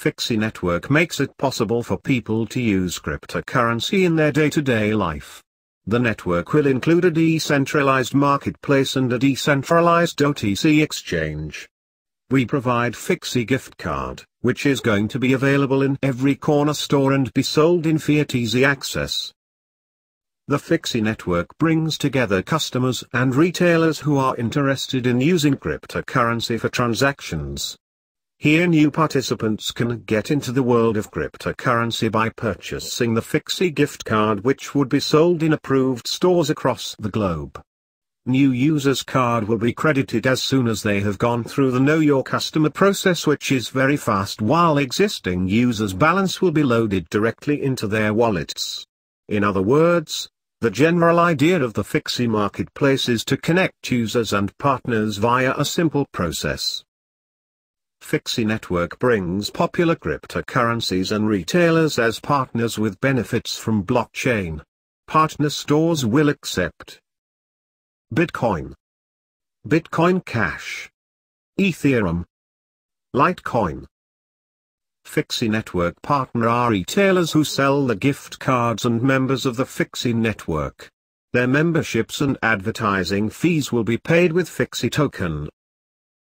Fixy Network makes it possible for people to use cryptocurrency in their day-to-day life. The network will include a decentralized marketplace and a decentralized OTC exchange. We provide Fixy gift card, which is going to be available in every corner store and be sold in Fiat Easy Access. The Fixy network brings together customers and retailers who are interested in using cryptocurrency for transactions. Here new participants can get into the world of cryptocurrency by purchasing the Fixy gift card which would be sold in approved stores across the globe. New users' card will be credited as soon as they have gone through the Know Your Customer process which is very fast while existing users' balance will be loaded directly into their wallets. In other words, the general idea of the Fixy marketplace is to connect users and partners via a simple process. Fixy Network brings popular cryptocurrencies and retailers as partners with benefits from blockchain. Partner stores will accept Bitcoin, Bitcoin Cash, Ethereum, Litecoin. Fixy Network partner are retailers who sell the gift cards and members of the Fixy Network. Their memberships and advertising fees will be paid with Fixy token